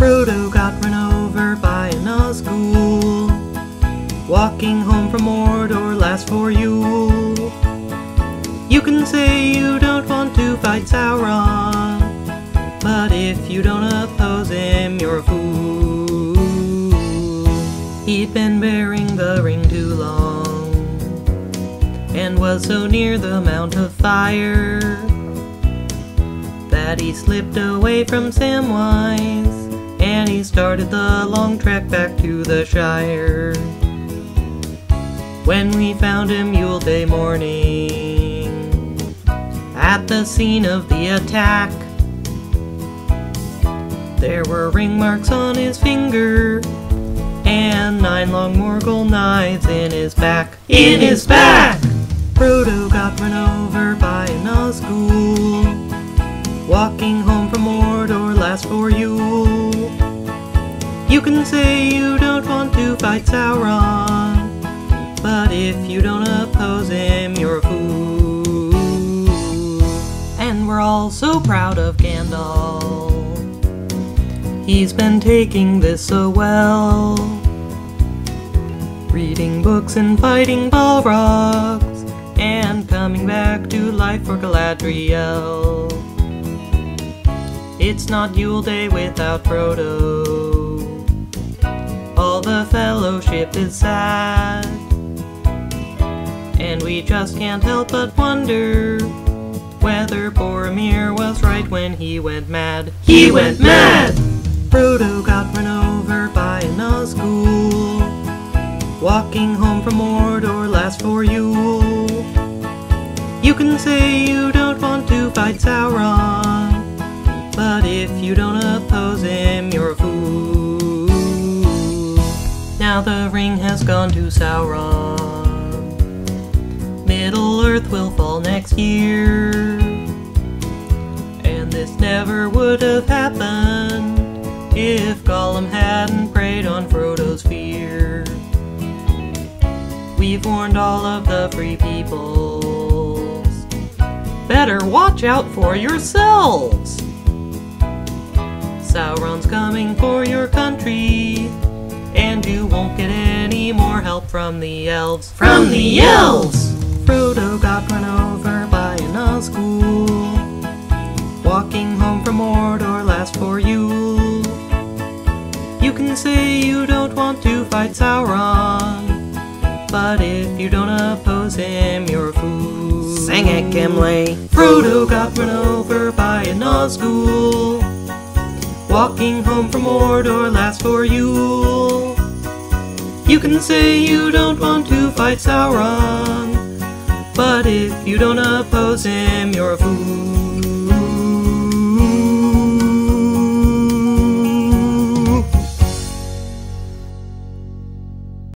Frodo got run over by a Nazgul. Walking home from Mordor last for Yule. You can say you don't want to fight Sauron, but if you don't oppose him, you're a fool. He'd been bearing the ring too long, and was so near the Mount of Fire that he slipped away from Samwise, and he started the long trek back to the Shire. When we found him Yule Day morning, at the scene of the attack, there were ring marks on his finger, and nine long Morgul knives in his back. In his back! Frodo got run over by a Nazgul, walking home for Yule. You can say you don't want to fight Sauron, but if you don't oppose him, you're a fool. And we're all so proud of Gandalf. He's been taking this so well. Reading books and fighting Balrogs, and coming back to life for Galadriel. It's not Yule Day without Frodo. All the fellowship is sad. And we just can't help but wonder whether Boromir was right when he went mad. He went mad! Frodo got run over by a Nazgul, walking home from Mordor last for Yule. You can say you don't want to fight Sauron, but if you don't oppose him, you're a fool. Now the ring has gone to Sauron. Middle Earth will fall next year. And this never would have happened if Gollum hadn't preyed on Frodo's fear. We've warned all of the free peoples. Better watch out for yourselves! Sauron's coming for your country, and you won't get any more help from the elves. From the elves! Frodo got run over by a Nazgul, walking home from Mordor last for Yule. You can say you don't want to fight Sauron, but if you don't oppose him, you're a fool. Sing it, Gimli. Frodo got run over by a Nazgul, walking home from Mordor last for Yule. You can say you don't want to fight Sauron, but if you don't oppose him, you're a fool.